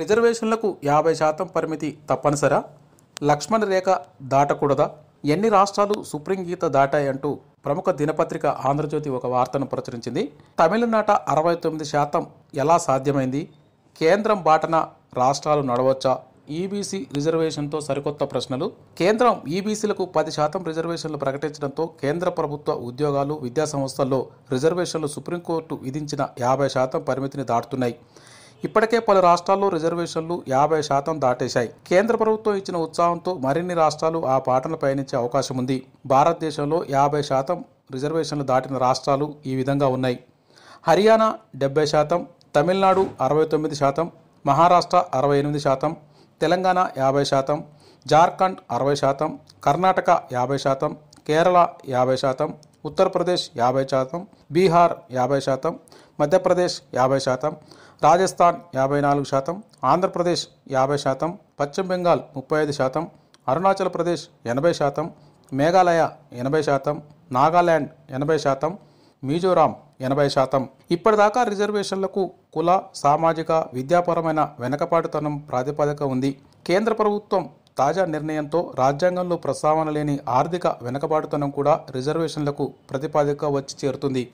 రిజర్వేషన్లకు యాభై శాతం పరిమితి తప్పనిసరా? లక్ష్మణ రేఖ దాటకూడదా? ఎన్ని రాష్ట్రాలు సుప్రీం గీత దాటాయంటూ ప్రముఖ దినపత్రిక ఆంధ్రజ్యోతి ఒక వార్తను ప్రచురించింది. తమిళనాట అరవై తొమ్మిది శాతం ఎలా సాధ్యమైంది? కేంద్రం బాటన రాష్ట్రాలు నడవచ్చా? ఈబీసీ రిజర్వేషన్తో సరికొత్త ప్రశ్నలు. కేంద్రం ఈబీసీలకు పది శాతం రిజర్వేషన్లు ప్రకటించడంతో కేంద్ర ప్రభుత్వ ఉద్యోగాలు విద్యాసంస్థల్లో రిజర్వేషన్లు సుప్రీంకోర్టు విధించిన యాభై శాతం పరిమితిని దాటుతున్నాయి. ఇప్పటికే పలు రాష్ట్రాల్లో రిజర్వేషన్లు యాభై శాతం దాటేశాయి. కేంద్ర ప్రభుత్వం ఇచ్చిన ఉత్సాహంతో మరిన్ని రాష్ట్రాలు ఆ పాటను పయనించే అవకాశం ఉంది. భారతదేశంలో యాభై శాతం రిజర్వేషన్లు దాటిన రాష్ట్రాలు ఈ విధంగా ఉన్నాయి. హర్యానా డెబ్బై శాతం తమిళనాడు అరవై తొమ్మిది శాతం మహారాష్ట్ర అరవై ఎనిమిది శాతం తెలంగాణ యాభై శాతం జార్ఖండ్ అరవై శాతం కర్ణాటక యాభై శాతం కేరళ యాభై శాతం ఉత్తరప్రదేశ్ యాభై శాతం బీహార్ యాభై శాతం మధ్యప్రదేశ్ యాభై శాతం రాజస్థాన్ యాభై నాలుగు శాతం ఆంధ్రప్రదేశ్ యాభై శాతం పశ్చిమ బెంగాల్ ముప్పై ఐదు శాతం అరుణాచల్ ప్రదేశ్ ఎనభై శాతం మేఘాలయ ఎనభై శాతం నాగాల్యాండ్ ఎనభై శాతం మిజోరాం ఎనభై శాతం. ఇప్పటిదాకా రిజర్వేషన్లకు కుల సామాజిక విద్యాపరమైన వెనకపాటుతనం ప్రాతిపదిక ఉంది. కేంద్ర ప్రభుత్వం తాజా నిర్ణయంతో రాజ్యాంగంలో ప్రస్తావన లేని ఆర్థిక వెనకబాటుతనం కూడా రిజర్వేషన్లకు ప్రతిపాదిక వచ్చి చేరుతుంది.